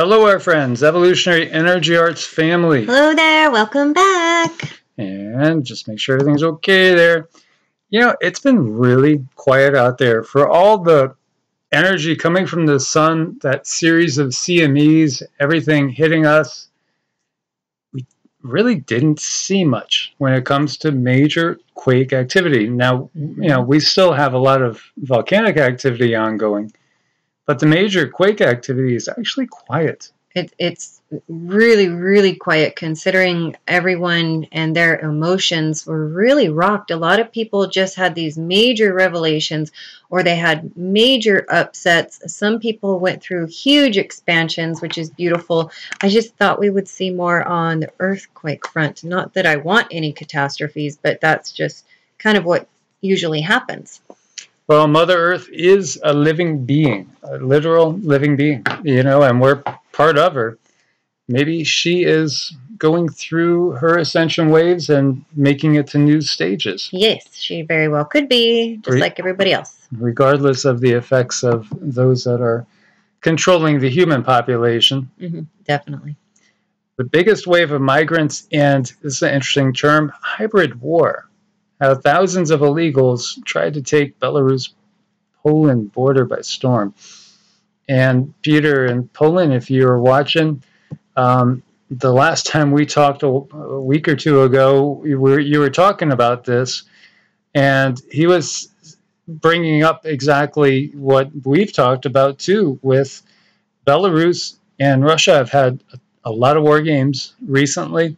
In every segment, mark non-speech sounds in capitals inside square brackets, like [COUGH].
Hello, our friends, Evolutionary Energy Arts family. Hello there, welcome back. And just make sure everything's okay there. You know, it's been really quiet out there for all the energy coming from the sun, that series of CMEs, everything hitting us. We really didn't see much when it comes to major quake activity. Now, you know, we still have a lot of volcanic activity ongoing but the major quake activity is actually quiet. It, it's really, really quiet considering everyone and their emotions were really rocked. A lot of people just had these major revelations or they had major upsets. Some people went through huge expansions, which is beautiful. I just thought we would see more on the earthquake front. Not that I want any catastrophes, but that's just kind of what usually happens. Well, Mother Earth is a living being, a literal living being, you know, and we're part of her. Maybe she is going through her ascension waves and making it to new stages. Yes, she very well could be, just Re like everybody else. Regardless of the effects of those that are controlling the human population. Mm -hmm, definitely. The biggest wave of migrants, and this is an interesting term, hybrid war how thousands of illegals tried to take Belarus Poland border by storm. And Peter in Poland, if you were watching, um, the last time we talked a, a, week or two ago, you were, you were talking about this, and he was bringing up exactly what we've talked about too with Belarus and Russia have had a lot of war games recently,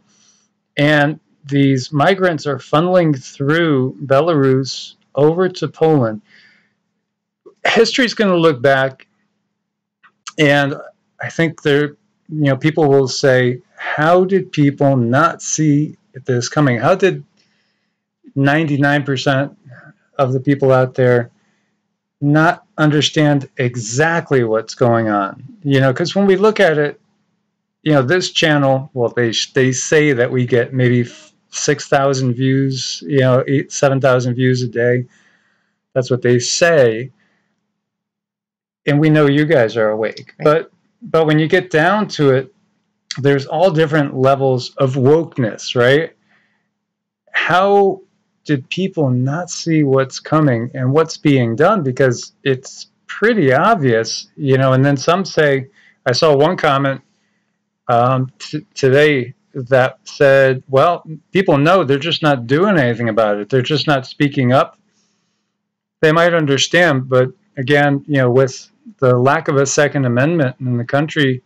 and these migrants are funneling through Belarus over to Poland. History is going to look back, and I think there, you know, people will say, "How did people not see this coming? How did 99% of the people out there not understand exactly what's going on?" You know, because when we look at it, you know, this channel, well, they they say that we get maybe 6,000 views, you know, 7,000 views a day. That's what they say. And we know you guys are awake. Right. But but when you get down to it, there's all different levels of wokeness, right? How did people not see what's coming and what's being done? Because it's pretty obvious, you know. And then some say, I saw one comment um, today that said, well, people know they're just not doing anything about it. They're just not speaking up. They might understand, but again, you know, with the lack of a Second Amendment in the country,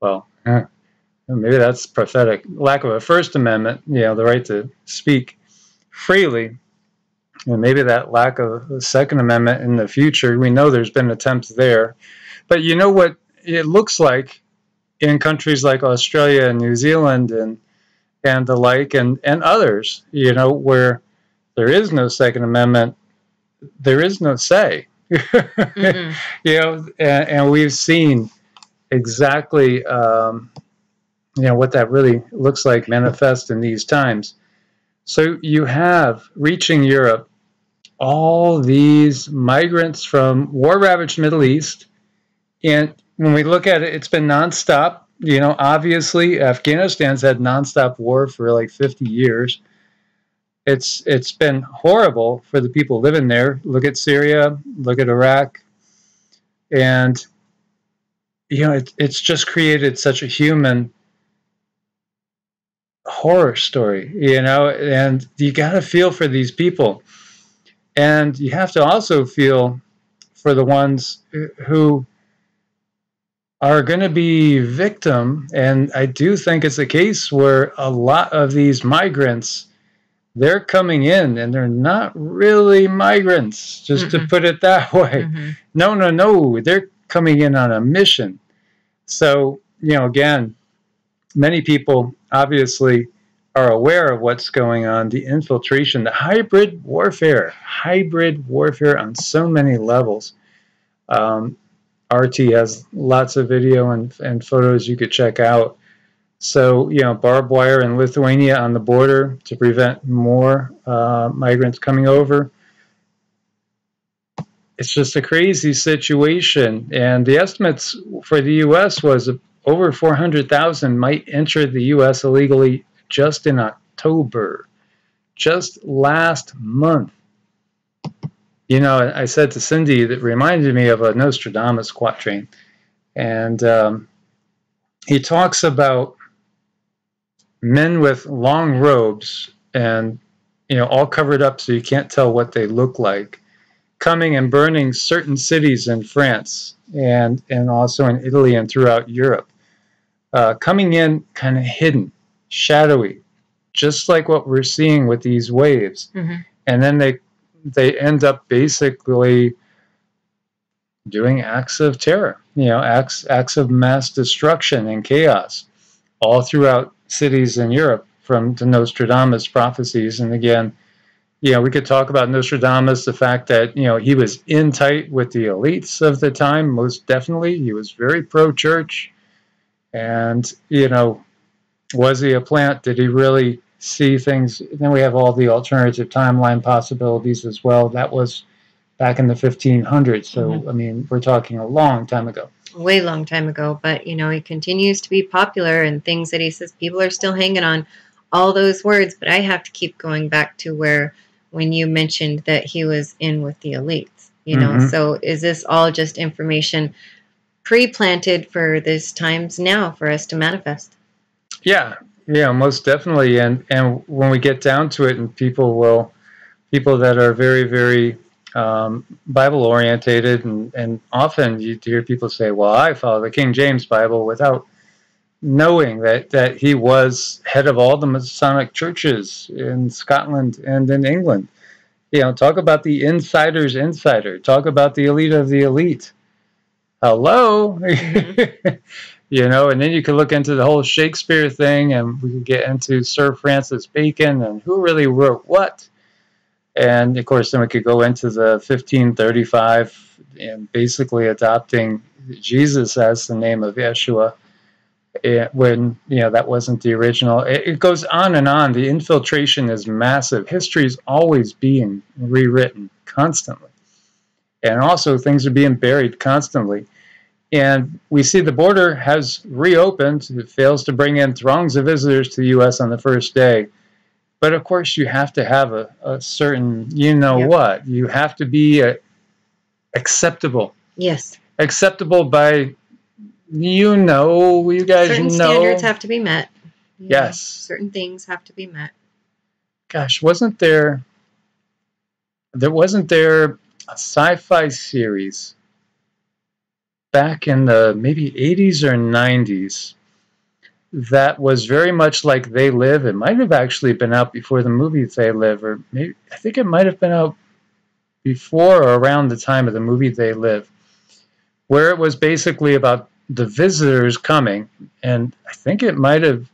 well, maybe that's prophetic. Lack of a First Amendment, you know, the right to speak freely. And maybe that lack of a Second Amendment in the future, we know there's been attempts there. But you know what it looks like in countries like Australia and New Zealand and and the like and and others, you know, where there is no Second Amendment, there is no say. mm-hmm. [LAUGHS] You know, and, and, we've seen exactly um, you know what that really looks like manifest in these times. So you have reaching Europe all these migrants from war-ravaged Middle East, and when we look at it, it's been nonstop. You know, obviously, Afghanistan's had nonstop war for like 50 years. It's it's been horrible for the people living there. Look at Syria, look at Iraq, and you know, it, it's just created such a human horror story. You know, and you got to feel for these people, and you have to also feel for the ones who are going to be victim and i do think it's a case where a lot of these migrants they're coming in and they're not really migrants just mm-hmm. to put it that [LAUGHS] way mm-hmm. no no no they're coming in on a mission so you know again many people obviously are aware of what's going on the infiltration the hybrid warfare hybrid warfare on so many levels um, RT has lots of video and, and photos you could check out. So, you know, barbed wire in Lithuania on the border to prevent more uh, migrants coming over. it's just a crazy situation. And the estimates for the U.S. was over 400,000 might enter the U.S. illegally just in October, just last month. You know, I said to Cindy that reminded me of a Nostradamus quatrain. And um, he talks about men with long robes and, you know, all covered up so you can't tell what they look like, coming and burning certain cities in France and, and also in Italy and throughout Europe. Uh, coming in kind of hidden, shadowy, just like what we're seeing with these waves. Mm-hmm. And then they they end up basically doing acts of terror, you know, acts acts of mass destruction and chaos all throughout cities in Europe from the Nostradamus prophecies. And again, you know, we could talk about Nostradamus, the fact that, you know, he was in tight with the elites of the time, most definitely. He was very pro church. And, you know, was he a plant? Did he really see things? Then we have all the alternative timeline possibilities as well. That was back in the 1500s. So, mm-hmm. I mean, we're talking a long time ago. Way long time ago. But, you know, he continues to be popular and things that he says people are still hanging on all those words. But I have to keep going back to where when you mentioned that he was in with the elites, you know, mm-hmm. so is this all just information pre planted for this times now for us to manifest? Yeah, yeah, most definitely. And and when we get down to it, and people will, people that are very very um, Bible orientated, and, and often you hear people say, "Well, I follow the King James Bible," without knowing that that he was head of all the Masonic churches in Scotland and in England. You know, talk about the insider's insider. Talk about the elite of the elite. Hello, mm-hmm. [LAUGHS] you know, and then you could look into the whole Shakespeare thing, and we could get into Sir Francis Bacon and who really wrote what and of course, then we could go into the 1535 and basically adopting Jesus as the name of Yeshua it, when you know that wasn't the original. It, it, goes on and on. The infiltration is massive. History is always being rewritten constantly, and also things are being buried constantly. And we see the border has reopened. It fails to bring in throngs of visitors to the U.S. on the first day but of course, you have to have a, a certain, you know yep. what, you have to be a, uh, acceptable. Yes. Acceptable by, you know, you guys certain know. standards have to be met. yes. Know, certain things have to be met. Gosh, wasn't there, there wasn't there a sci-fi series back in the maybe 80s or 90s that was very much like They Live. It might have actually been out before the movie They Live, or maybe I think it might have been out before or around the time of the movie They Live, where it was basically about the visitors coming, and I think it might have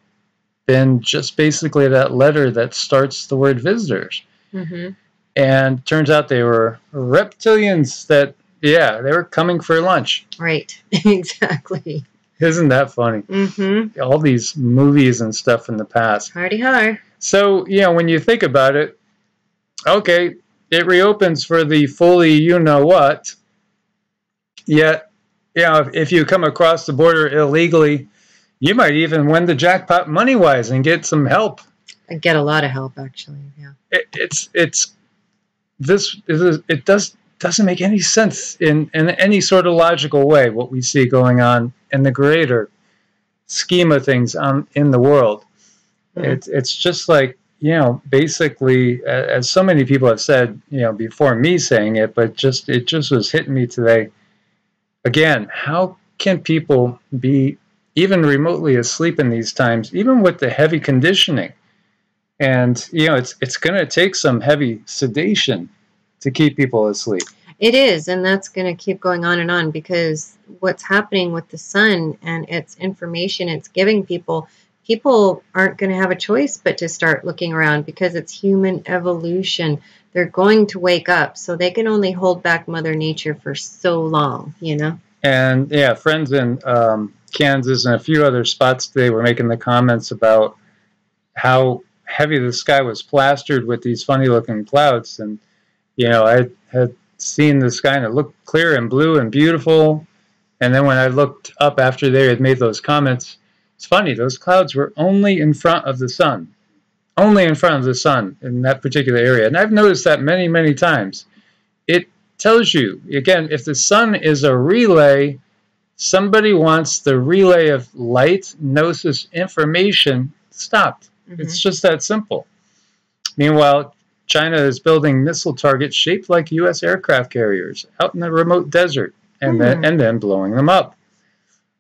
been just basically that letter that starts the word visitors. Mm-hmm. And turns out they were reptilians that, yeah, they were coming for lunch. Right, [LAUGHS] exactly. Isn't that funny? Mm-hmm. All these movies and stuff in the past. Hardy har. So, you know, when you think about it, okay, it reopens for the fully you know what. Yet, you know, if, if you come across the border illegally, you might even win the jackpot money wise and get some help. I get a lot of help, actually. Yeah. It, it's it's this it does doesn't make any sense in, in any sort of logical way what we see going on in the greater scheme of things on, in the world. Mm-hmm. It's, it's just like, you know, basically, as so many people have said, you know, before me saying it, but just it just was hitting me today. Again, how can people be even remotely asleep in these times, even with the heavy conditioning? And you know, it's it's going to take some heavy sedation to keep people asleep. It is, and that's going to keep going on and on because what's happening with the sun and its information it's giving people, people aren't going to have a choice but to start looking around because it's human evolution. They're going to wake up, so they can only hold back Mother Nature for so long, you know? And yeah, friends in um, Kansas and a few other spots today were making the comments about how heavy the sky was plastered with these funny looking clouds. And you know, I had seen the sky and it looked clear and blue and beautiful. And then when I looked up after they had made those comments, it's funny, those clouds were only in front of the sun, only in front of the sun in that particular area. And I've noticed that many, many times. It tells you, again, if the sun is a relay, somebody wants the relay of light, gnosis, information stopped. Mm-hmm. It's just that simple. Meanwhile, China is building missile targets shaped like U.S. aircraft carriers out in the remote desert and, mm. then, hmm. and then blowing them up.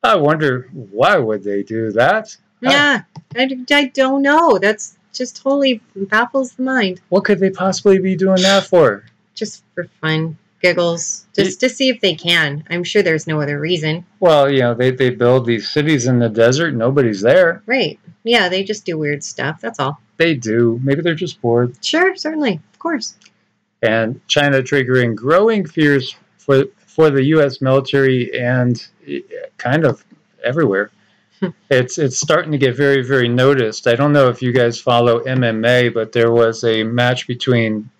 I wonder why would they do that? Yeah, I, I don't know. That's just totally baffles the mind. What could they possibly be doing that for? Just for fun, giggles, just to see if they can. I'm sure there's no other reason. Well, you know, they, they build these cities in the desert, nobody's there. Right. Yeah, they just do weird stuff. That's all. They do. Maybe they're just bored. Sure, certainly. Of course. And China triggering growing fears for for the U.S. military and eh, kind of everywhere. Hmm. it's it's starting to get very very noticed. I don't know if you guys follow MMA, but there was a match between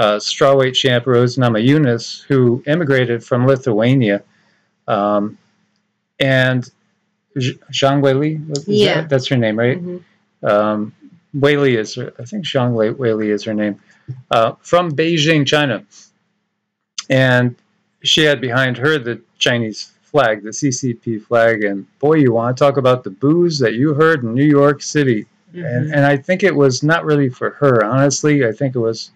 uh, strawweight champ Rose Namajunas, who immigrated from Lithuania, um, and Zhang Weili. Yeah, that, that's her name, right? Mm-hmm. Um, Weili is her, I think Zhang Weili is her name, uh, from Beijing, China, and she had behind her the Chinese flag, the CCP flag, and boy, you want to talk about the boos that you heard in New York City, mm-hmm. and and I think it was not really for her, honestly. I think it was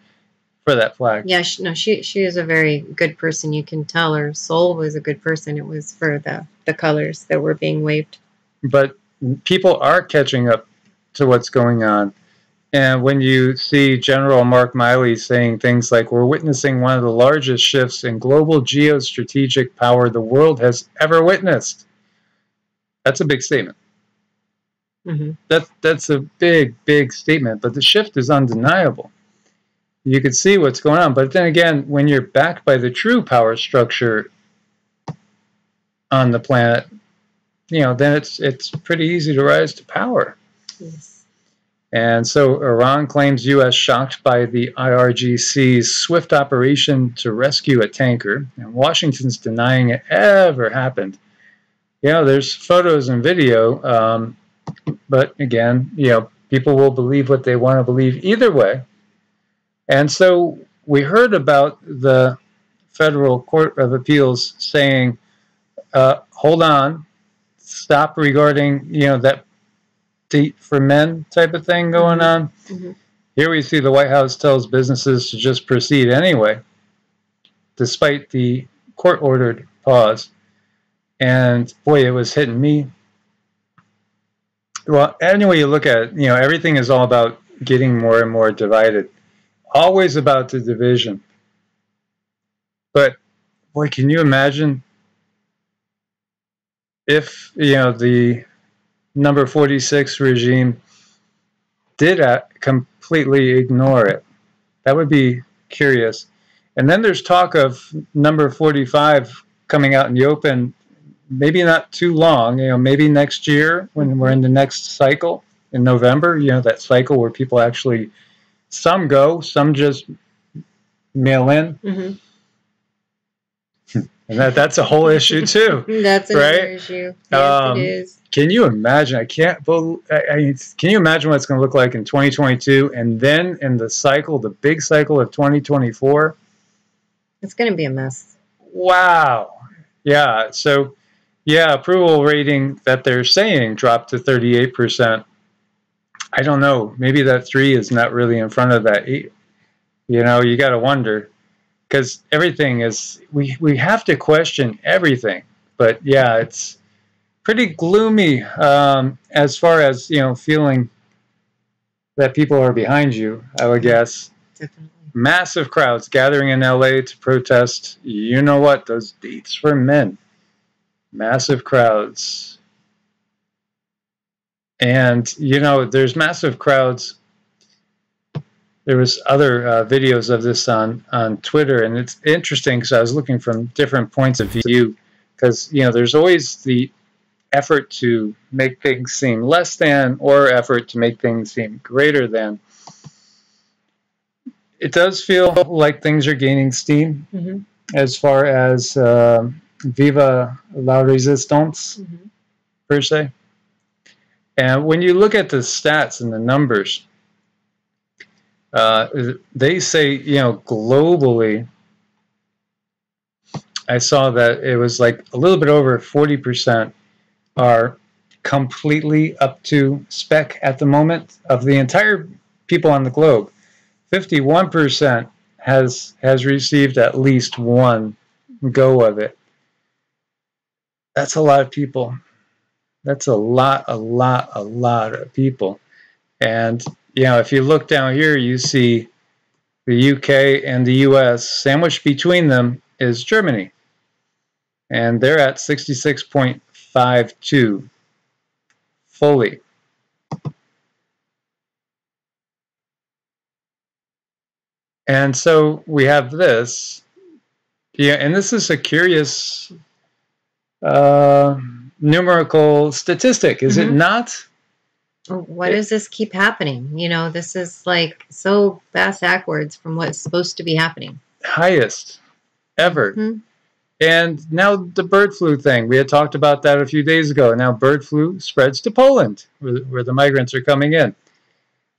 for that flag. Yeah, she, no, she she is a very good person. You can tell her soul was a good person. It was for the the colors that were being waved. But people are catching up to what's going on. And when you see General Mark Milley saying things like, we're witnessing one of the largest shifts in global geostrategic power the world has ever witnessed, that's a big statement. Mm-hmm. That, that's a big, big statement, but the shift is undeniable. You could see what's going on. But then again, when you're backed by the true power structure on the planet, you know, then it's it's pretty easy to rise to power. Yes. And so Iran claims U.S. shocked by the IRGC's swift operation to rescue a tanker, and Washington's denying it ever happened. You know, there's photos and video, um, but again, you know, people will believe what they want to believe either way. And so we heard about the Federal Court of Appeals saying, uh, hold on, stop regarding, you know, that date for men type of thing going mm-hmm. on. Mm-hmm. Here we see the White House tells businesses to just proceed anyway, despite the court ordered pause. And boy, it was hitting me. Well, anyway, you look at it, you know, everything is all about getting more and more divided, always about the division. But boy, can you imagine if, you know, the number 46 regime did completely ignore it. That would be curious. And then there's talk of number 45 coming out in the open, maybe not too long, you know, maybe next year when we're in the next cycle in November, you know, that cycle where people actually, some go, some just mail in. Mm-hmm. [LAUGHS] And that, that's a whole issue [LAUGHS] too. that's another right? issue. Yes, um, it is. Can you imagine? I can't believe. I mean, can you imagine what it's going to look like in 2022, and then in the cycle, the big cycle of 2024? It's going to be a mess. Wow. Yeah. So, yeah, approval rating that they're saying dropped to 38 percent. I don't know. Maybe that three is not really in front of that eight. You know, you got to wonder because everything is. We we have to question everything. But yeah, it's pretty gloomy um, as far as you know feeling that people are behind you. I would guess. Definitely. Massive crowds gathering in LA to protest. You know what? Those dates for men. Massive crowds. And you know, there's massive crowds. There was other uh, videos of this on on Twitter, and it's interesting because I was looking from different points of view. Because you know, there's always the effort to make things seem less than or effort to make things seem greater than. it does feel like things are gaining steam hmm as far as uh, Viva la Resistance hmm per se. And when you look at the stats and the numbers, uh, they say, you know, globally, I saw that it was like a little bit over 40% are completely up to spec at the moment of the entire people on the globe. 51% has has received at least one go of it. That's a lot of people. That's a lot, a lot, a lot of people. And you know, if you look down here, you see the UK and the US. Sandwiched between them is Germany. And they're at 66.52 fully. And so we have this. Yeah, and this is a curious uh, numerical statistic, is it Mhm. not? Why does this keep happening? You know, this is like so fast backwards from what's supposed to be happening. Highest ever. Mhm. And now the bird flu thing. We had talked about that a few days ago. Now bird flu spreads to Poland, where, where the migrants are coming in.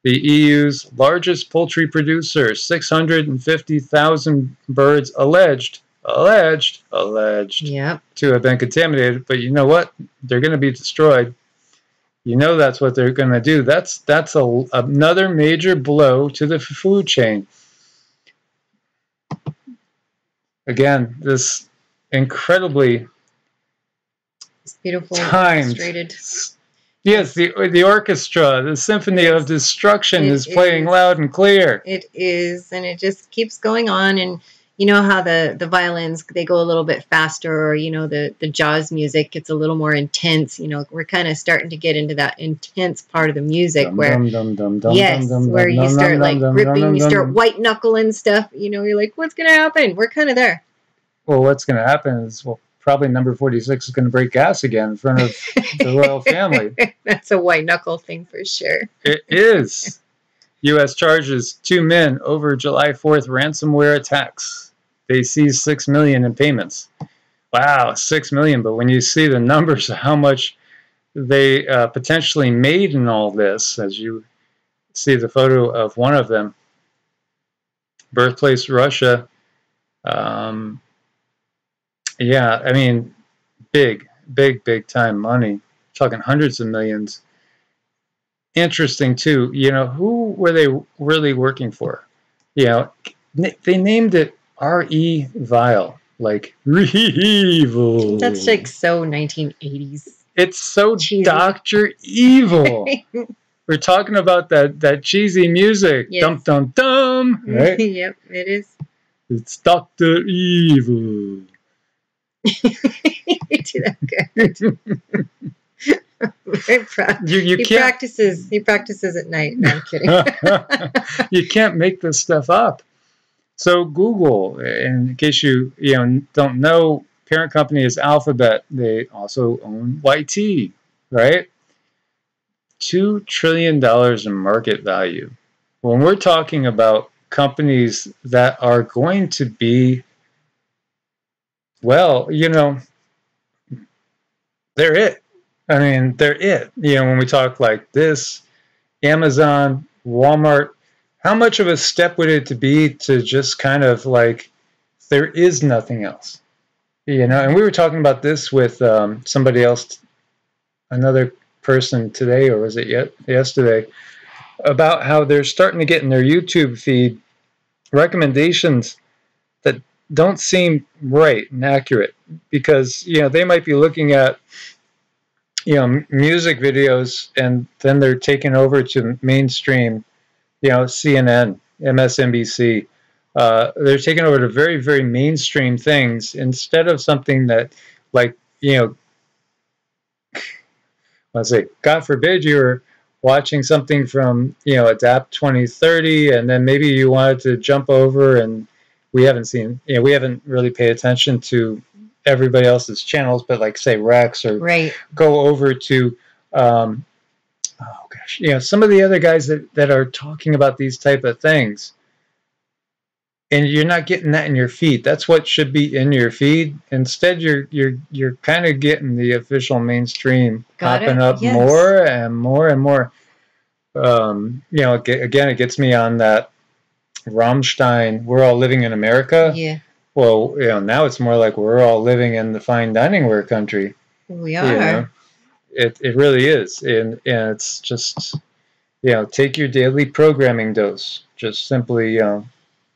The EU's largest poultry producer, 650,000 birds alleged, alleged, alleged Yep. to have been contaminated. But you know what? They're going to be destroyed. You know that's what they're going to do. That's that's a, another major blow to the food chain. Again, this incredibly It's beautiful, Timed. yes, the the orchestra, the symphony of destruction It is playing is. loud and clear. It is, and it just keeps going on. And you know how the the violins they go a little bit faster, or you know the the jazz music gets a little more intense. You know, we're kind of starting to get into that intense part of the music Dum, where. dum, dum, Yes, where you start like dum, ripping, dum, you start white knuckling stuff. You know, you're like, what's gonna happen? We're kind of there. Well, what's going to happen is, well, probably number 46 is going to break gas again in front of the royal family. [LAUGHS] That's a white knuckle thing for sure. It is. U.S. charges two men over July 4th ransomware attacks. They seized six million in payments. Wow, six million! But when you see the numbers of how much they uh, potentially made in all this, as you see the photo of one of them, birthplace Russia. Um, yeah, I mean, big, big, big time money. Talking hundreds of millions interesting too. You know, who were they really working for? You know, they named it R.E. Vile, like evil. That's like so 1980s. it's so cheesy. Doctor Evil. [LAUGHS] We're talking about that that cheesy music, Yes. dum dum dum, right? [LAUGHS] yep, it is. it's Doctor Evil. [LAUGHS] you do that good. You you he practices. He practices at night. No, I'm kidding. you can't make this stuff up. So Google, in case you you know don't know, parent company is Alphabet. They also own YT, right? Two trillion dollars in market value. When we're talking about companies that are going to be, well, you know, they're it. I mean, they're it. You know, when we talk like this, Amazon, Walmart, how much of a step would it to be to just kind of like there is nothing else, you know? And we were talking about this with um, somebody else, another person today, or was it yet yesterday, about how they're starting to get in their YouTube feed recommendations that don't seem right and accurate because you know they might be looking at you know music videos and then they're taken over to mainstream you know cnn msnbc uh, they're taking over to very very mainstream things instead of something that like you know [LAUGHS] let's say god forbid you were watching something from you know adapt 2030 and then maybe you wanted to jump over and we haven't seen you know we haven't really paid attention to everybody else's channels but like say rex or right. go over to um, oh gosh you know some of the other guys that, that are talking about these type of things and you're not getting that in your feed. That's what should be in your feed. Instead, you're you're you're kind of getting the official mainstream Got it. popping up Yes. more and more and more. Um, you know, again, it gets me on that Rammstein. We're all living in America. Yeah, Well, you know, now it's more like we're all living in the fine dining ware country. we you are. know. It it really is, and and it's just you know take your daily programming dose. Just simply know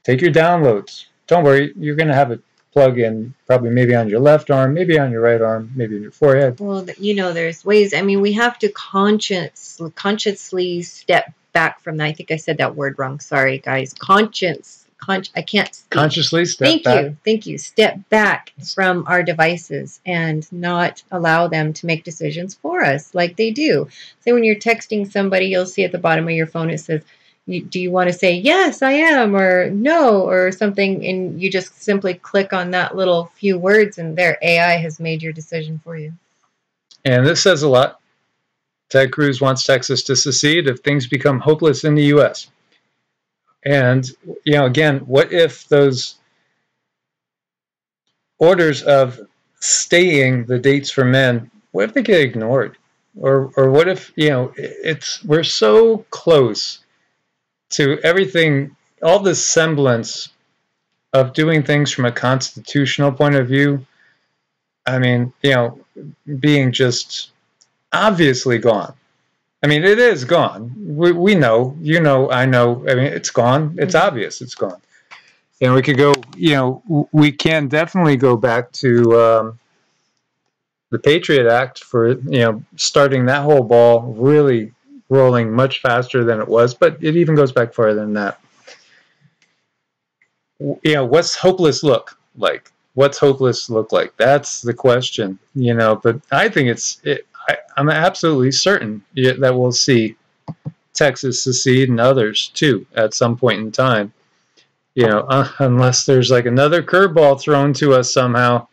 take your downloads. Don't worry, you're gonna have a plug in probably maybe on your left arm, maybe on your right arm, maybe in your forehead. Well, you know, there's ways. I mean, we have to conscious, consciously step back from that. I think I said that word wrong. Sorry, guys. Conscience. Con- I can't speak. Consciously step Thank back. you. Thank you. Step back from our devices and not allow them to make decisions for us like they do. Say when you're texting somebody, you'll see at the bottom of your phone it says, Do you want to say, Yes, I am, or No, or something? And you just simply click on that little few words, and their AI has made your decision for you. And this says a lot. Ted Cruz wants Texas to secede if things become hopeless in the U.S. And, you know, again, what if those orders of staying the dates for men, what if they get ignored? Or, or what if, you know, it's, we're so close to everything, all this semblance of doing things from a constitutional point of view. I mean, you know, being just obviously gone. I mean, it is gone. We, we know, you know, I know. I mean, it's gone. It's Mhm. obvious it's gone. And we could go, you know, we can definitely go back to um, the Patriot Act for, you know, starting that whole ball really rolling much faster than it was, but it even goes back farther than that. You know, what's hopeless look like? What's hopeless look like? That's the question, you know, but I think it's, it, I'm absolutely certain that we'll see Texas secede and others too at some point in time. You know, uh, [LAUGHS] unless there's like another curveball thrown to us somehow,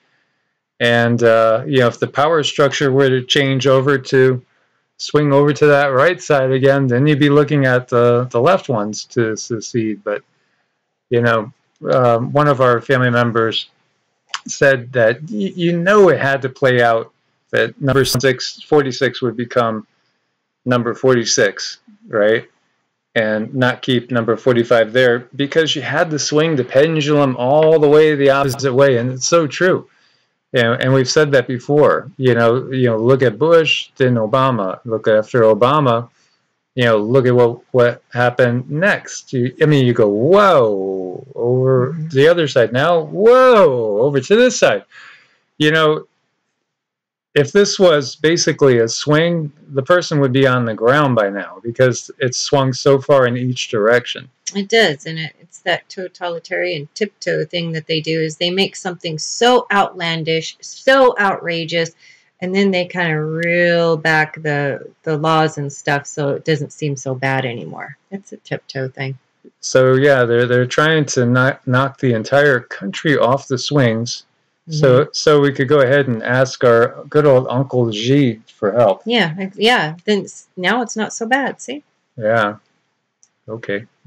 and uh, you know, if the power structure were to change over to swing over to that right side again, then you'd be looking at the the left ones to secede. But you know, um, one of our family members said that you know it had to play out that number six, 46 would become number 46, right? And not keep number 45 there because you had to swing the pendulum all the way the opposite way. And it's so true. You know, and we've said that before. You know, you know, look at Bush, then Obama. Look after Obama. You know, look at what what happened next. You, I mean, you go, whoa, over the other side now. Whoa, over to this side. You know, if this was basically a swing, the person would be on the ground by now because it's swung so far in each direction. It does, and it, it's that totalitarian tiptoe thing that they do is they make something so outlandish, so outrageous, and then they kind of reel back the the laws and stuff so it doesn't seem so bad anymore. It's a tiptoe thing. So yeah, they're they're trying to knock knock the entire country off the swings. So so we could go ahead and ask our good old Uncle G for help. yeah, yeah. Then now it's not so bad. See. Yeah. Okay. [LAUGHS]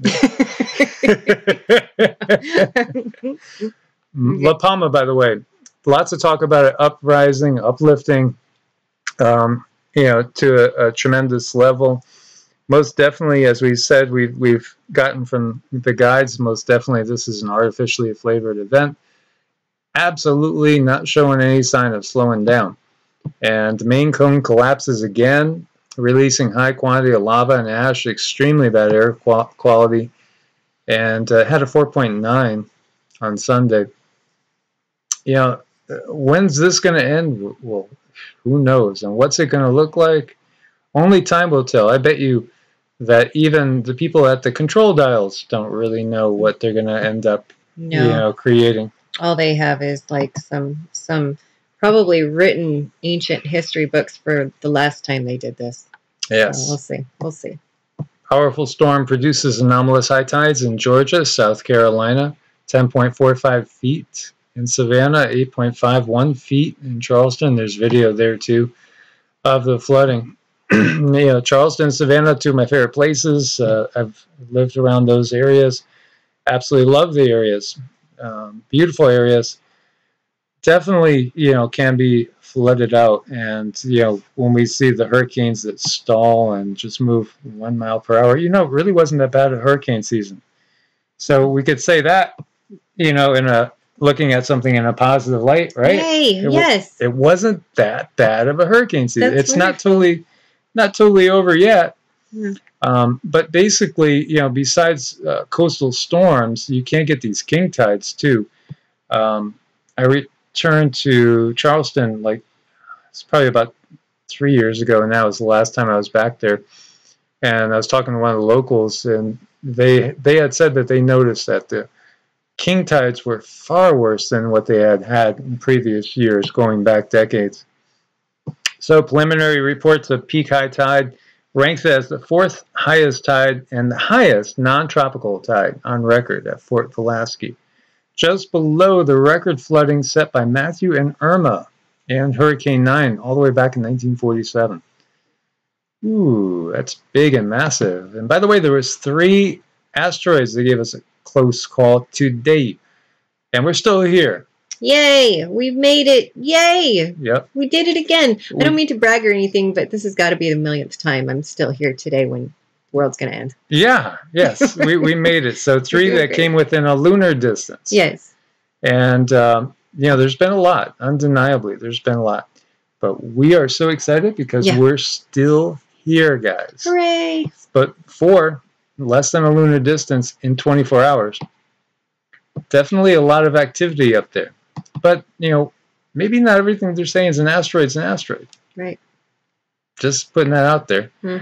La Palma, by the way, lots of talk about it, uprising, uplifting, um, you know, to a, a tremendous level. Most definitely, as we said, we've we've gotten from the guides. Most definitely, this is an artificially flavored event. Absolutely not showing any sign of slowing down. And the main cone collapses again, releasing high quantity of lava and ash, extremely bad air quality, and uh, had a 4.9 on Sunday. You know, when's this going to end? Well, who knows? And what's it going to look like? Only time will tell. I bet you that even the people at the control dials don't really know what they're going to end up, No. you know, creating. All they have is like some some probably written ancient history books for the last time they did this. So Yes. we'll see. We'll see. Powerful storm produces anomalous high tides in Georgia, South Carolina, 10.45 feet. In Savannah, 8.51 feet. In Charleston, there's video there too of the flooding. [CLEARS THROAT] you know, Charleston, Savannah, two of my favorite places. Uh, I've lived around those areas. absolutely love the areas. Um, beautiful areas. Definitely, you know, can be flooded out. And, you know, when we see the hurricanes that stall and just move one mile per hour, you know, it really wasn't that bad a hurricane season. So we could say that, you know, in a looking at something in a positive light, right? Yay! It yes. It wasn't that bad of a hurricane season. That's it's not totally not totally over yet. Um, but basically, you know, besides uh, coastal storms, you can't get these king tides too. Um, I returned to Charleston like it's probably about three years ago, and that was the last time I was back there. And I was talking to one of the locals, and they they had said that they noticed that the king tides were far worse than what they had had in previous years, going back decades. So preliminary reports of peak high tide ranks as the fourth highest tide and the highest non-tropical tide on record at Fort Pulaski, just below the record flooding set by Matthew and Irma and Hurricane 9 all the way back in 1947. Ooh, that's big and massive. And by the way, there was three asteroids that gave us a close call today. And we're still here. Yay! We've made it! Yay! Yep. We did it again. I don't mean to brag or anything, but this has got to be the millionth time I'm still here today when the world's going to end. Yeah, yes, [LAUGHS] we, we made it. So three that great. came within a lunar distance. Yes. And, um, you know, there's been a lot, undeniably, there's been a lot. But we are so excited because Yeah. we're still here, guys. Hooray! But for less than a lunar distance in 24 hours, definitely a lot of activity up there. But, you know, maybe not everything they're saying is an asteroid's an asteroid. Right. Just putting that out there. hmm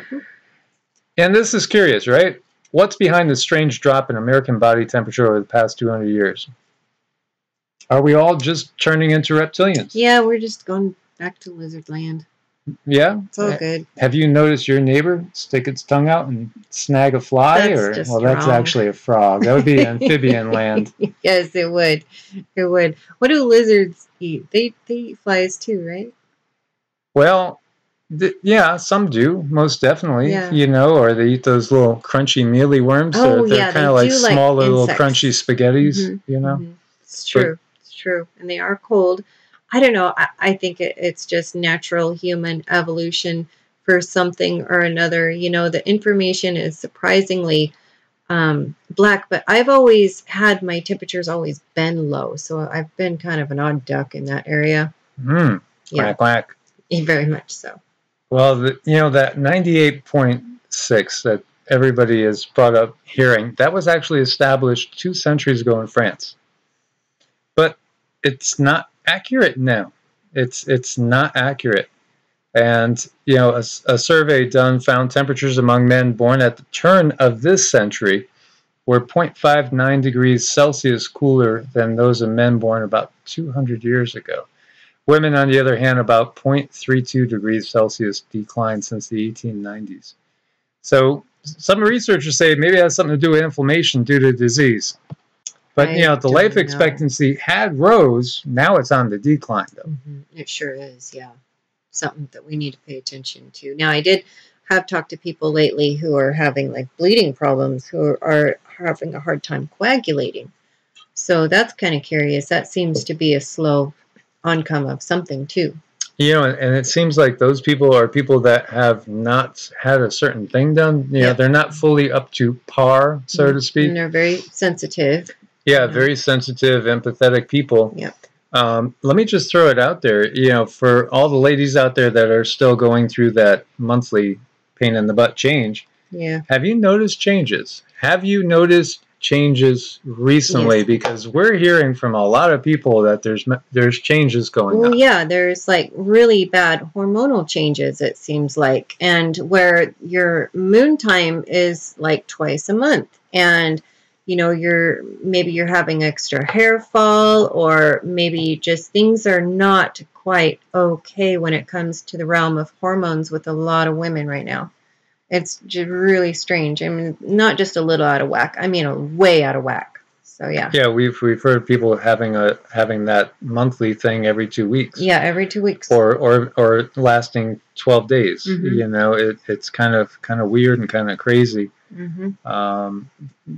And this is curious, right? What's behind the strange drop in American body temperature over the past 200 years? Are we all just turning into reptilians? Yeah, we're just going back to lizard land. Yeah? It's all good. Have you noticed your neighbor stick its tongue out and snag a fly? That's or well, that's actually a frog. That would be [LAUGHS] amphibian land. yes, it would. It would. What do lizards eat? They they eat flies too, right? Well, th- yeah, some do, most definitely. Yeah. You know, or they eat those little crunchy mealy worms. Oh, they're, yeah, kind of like do like small little crunchy spaghettis. Mhm, You know. Mhm. It's true. It's true. And they are cold. I don't know. I, I think it, it's just natural human evolution for something or another. You know, the information is surprisingly um, black, but I've always had my temperatures always been low. So I've been kind of an odd duck in that area. Mm, Yeah, quack quack. [LAUGHS] very much so. Well, the, you know that 98.6 that everybody is brought up hearing, that was actually established two centuries ago in France. But it's not accurate now. It's it's not accurate. And you know, a, a survey done found temperatures among men born at the turn of this century were 0.59 degrees Celsius cooler than those of men born about 200 years ago. Women, on the other hand, about 0.32 degrees Celsius decline since the 1890s. So some researchers say maybe it has something to do with inflammation due to disease. But you know, the life know. expectancy had rose. Now it's on the decline, though. Mhm. It sure is, yeah. Something that we need to pay attention to. Now, I did have talked to people lately who are having like bleeding problems, who are having a hard time coagulating. So that's kind of curious. That seems to be a slow oncome of something too. You know, and it seems like those people are people that have not had a certain thing done. You know, Yeah. they're not fully up to par, so to speak. And they're very sensitive. Yeah, Yeah. very sensitive, empathetic people. Yep. Um, let me just throw it out there. You know, for all the ladies out there that are still going through that monthly pain in the butt change, Yeah. have you noticed changes? Have you noticed changes recently? Yes. Because we're hearing from a lot of people that there's there's changes going Well, on. yeah, there's like really bad hormonal changes, it seems like, and where your moon time is like twice a month. And, you know, you're maybe you're having extra hair fall, or maybe just things are not quite okay when it comes to the realm of hormones with a lot of women right now. It's just really strange. I mean, not just a little out of whack, I mean, a way out of whack. So yeah. Yeah, we've we've heard people having a having that monthly thing every two weeks. Yeah, every two weeks. Or or or lasting twelve days. Mhm. You know, it, it's kind of kind of weird and kind of crazy. hmm Um,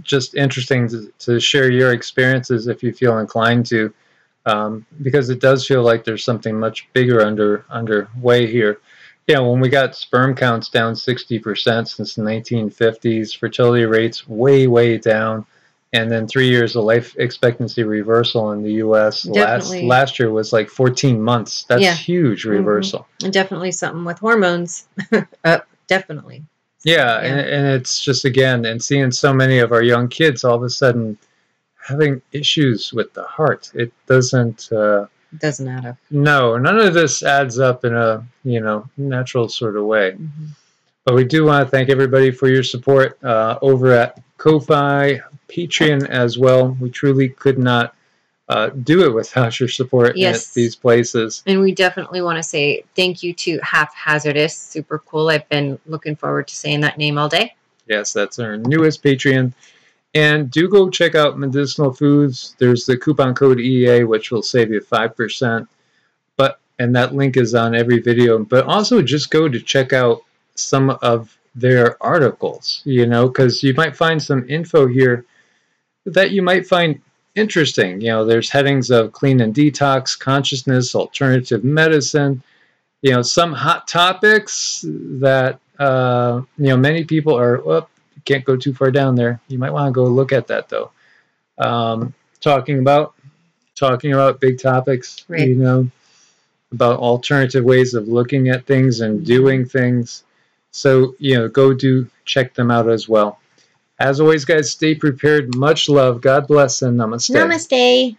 just interesting to, to share your experiences if you feel inclined to, um, because it does feel like there's something much bigger under underway here. Yeah, when we got sperm counts down 60% since the 1950s, fertility rates way, way down, and then three years of life expectancy reversal in the U.S. Last Definitely. last year was like 14 months. That's Yeah. huge Mhm. reversal. And definitely something with hormones. [LAUGHS] uh, definitely. Yeah, Yeah. And, and it's just again, and seeing so many of our young kids all of a sudden having issues with the heart. It doesn't. Uh, Doesn't add up. no, none of this adds up in a you know natural sort of way. Mhm. But we do want to thank everybody for your support uh, over at Ko-fi, Patreon as well. We truly could not uh, do it without your support Yes. at these places. And we definitely want to say thank you to Haphazardous. Super cool. I've been looking forward to saying that name all day. Yes, that's our newest Patreon. And do go check out Medicinal Foods. There's the coupon code EA, which will save you 5%. But and that link is on every video. But also just go to check out some of their articles, you know, because you might find some info here that you might find interesting. You know, there's headings of clean and detox, consciousness, alternative medicine, you know, some hot topics that, uh, you know, many people are, you can't go too far down there. You might want to go look at that though. Um, talking about, talking about big topics, Right. you know, about alternative ways of looking at things and doing things. So, you know, go do check them out as well. As always, guys, stay prepared. Much love. God bless and namaste. Namaste.